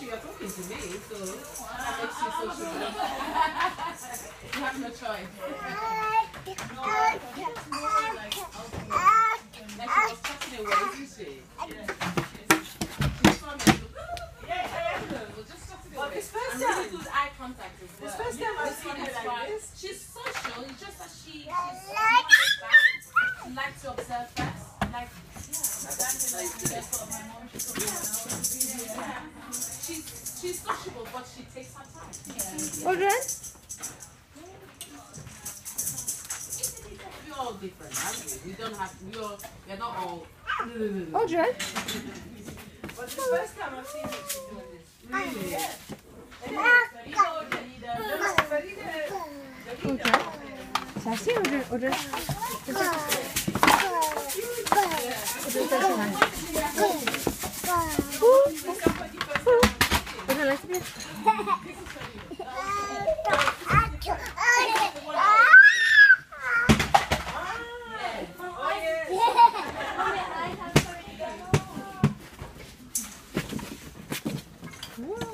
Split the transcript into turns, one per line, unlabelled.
You're talking to me, so that makes you sociable. you have no choice. Like she was chatting away, isn't she? She's from it. We're just chatting
But this first
And really good eye contact as well.
This first time I've seen her like this.
She's social, it's just that she, she's someone like that. She likes to observe first. Like, she's, She's sociable, but she takes her time.
Yeah.
We're all different, aren't we? We don't have, we all, we're not all.
Audrey?
but the first time I've seen doing this.
Really?
Yeah. Audrey? Okay. c'est Audrey? Whoa.